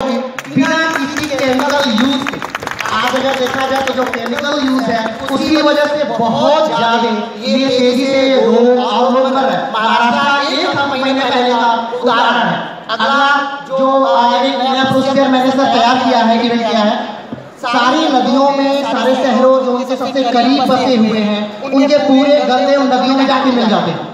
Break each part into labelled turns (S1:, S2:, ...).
S1: बिना किसी chemical use के आज अगर देखा जाए तो जो केमिकल यूज़ है उसकी वजह से बहुत ज़्यादा ये तेज़ी से महाराष्ट्र एक महीने पहले का उदाहरण है अगला जो मैंने तैयार किया है इवेंट किया है सारी नदियों में सारे शहरों जो उनके सबसे करीब बसे हुए हैं उनके पूरे गंदे उन नदियों में जाके मिल जाते हैं।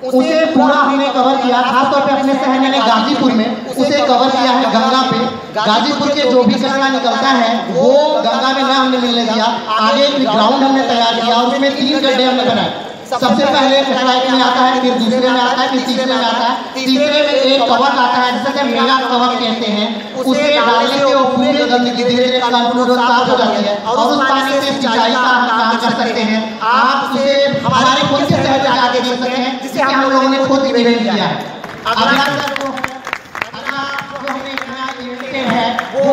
S1: उसे पूरा हमने कवर किया, खासतौर पर अपने शहर में गाजीपुर में उसे कवर किया है गंगा पे गाजीपुर के जो भी कचरा निकलता है, वो गंगा में न हमने मिलने दिया। आगे एक ग्राउंड हमने तैयार किया, और उसमें तीन गड्ढे हमने बनाए। सबसे पहले कचरा एक में आता है, फिर दूसरे में आता है, फिर तीसरे में आता है। तीसरे में एक कवक आता है, जिसे मेगा कवक कहते हैं। उसे डालने से वो पूरे गंदगी धीरे धीरे साफ़ हो जाती है, और उस पानी से सिंचाई का हम काम कर सकते हैं। आप उसे हमारे खुद के शहर जाके देख सकते हैं, जिसे हम लोगों ने खुद इवेंट किया है।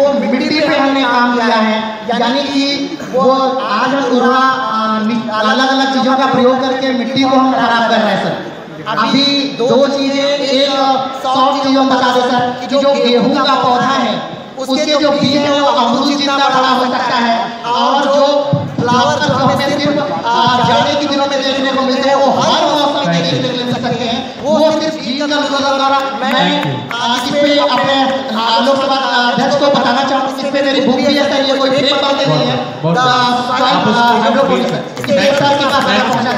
S1: वो मिट्टी पे हमने काम किया है। यानी कि वो आज अलग अलग चीज़ों का प्रयोग करके मिट्टी को हम खराब कर रहे हैं सर। अभी दो चीज़ें एक सॉफ्ट चीज़ों बता दो सर कि जो गेहूँ का पौधा है उसके जो बीज है वो अमरूद जितना बड़ा हो सकता है और जो फ्लावर जो हमें सिर्फ़ जाड़े के दिनों में देखने को मिलते हैं वो हर मौसम में देखने को मिल सकते हैं वो सिर्फ़ जीन का द्वारा मैं इस पे अपने लोकसभा मेरी बुक भी है सर ये कोई फेक बातें नहीं है। द-। इसके एक साल के पास पहुँचा